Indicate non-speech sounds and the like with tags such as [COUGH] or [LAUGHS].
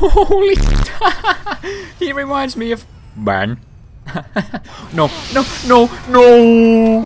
Holy [LAUGHS] He reminds me of Ben. [LAUGHS] no, no, no, no!